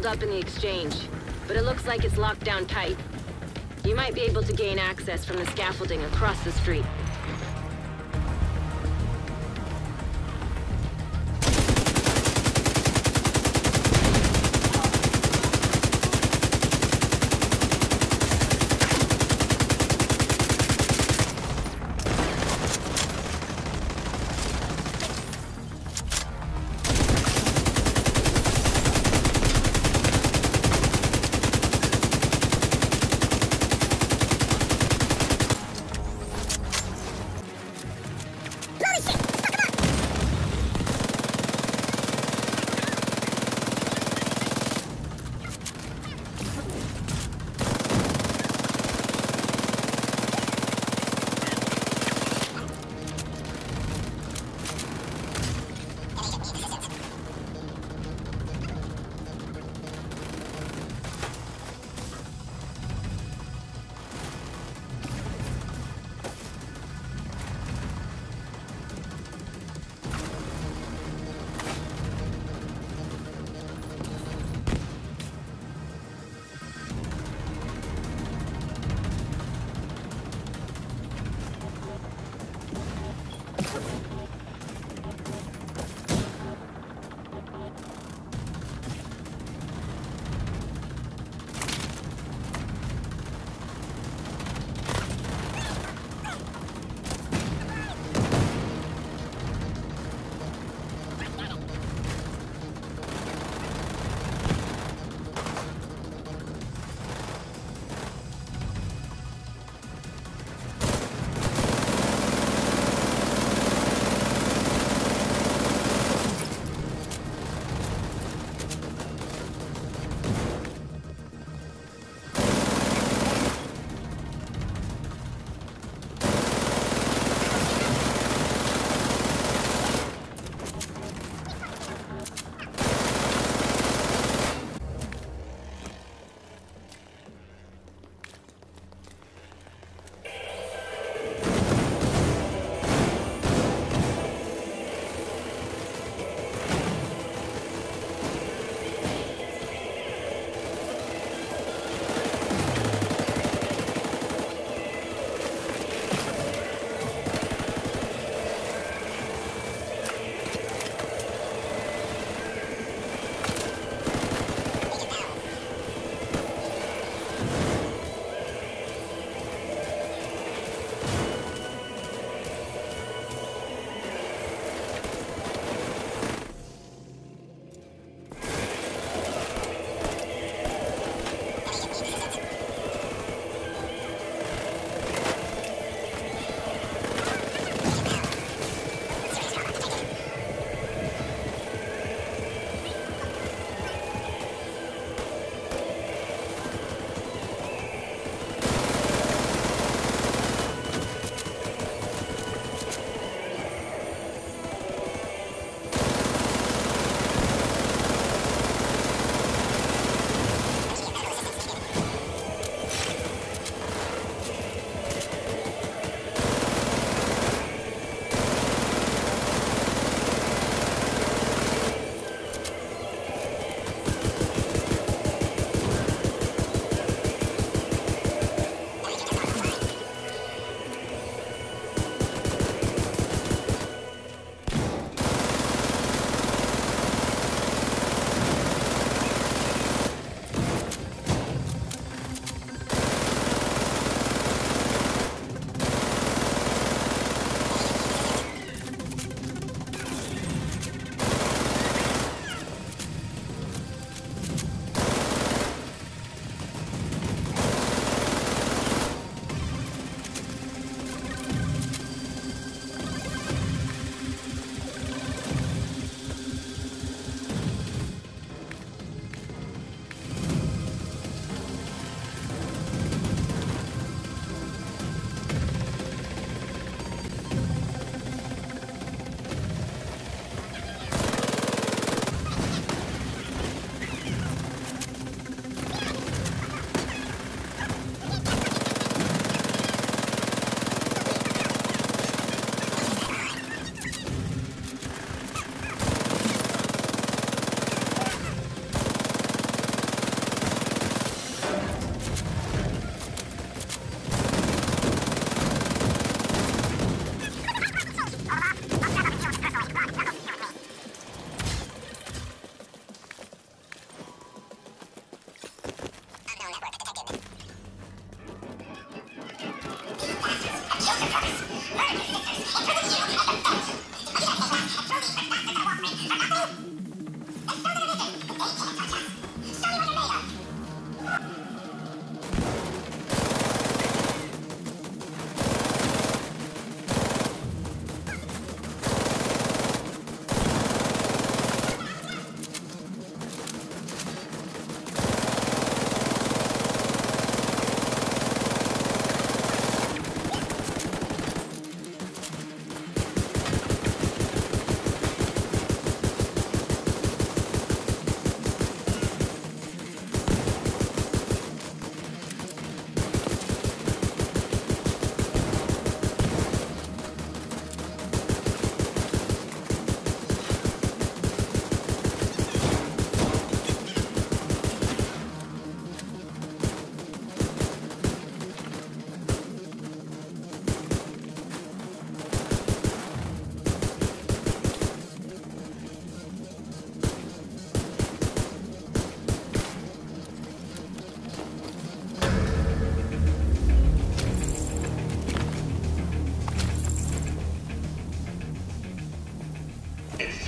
Holed up in the exchange, but it looks like it's locked down tight. You might be able to gain access from the scaffolding across the street.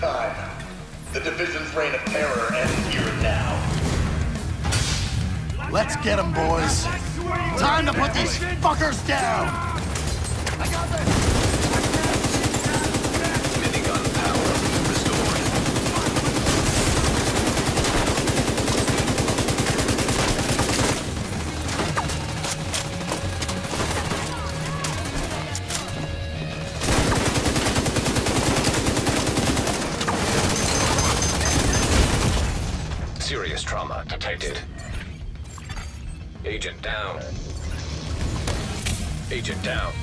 Time. The division's reign of terror ends here and now. Let's get them, boys. Time to put these fuckers down. Trauma detected. Agent down. Agent down.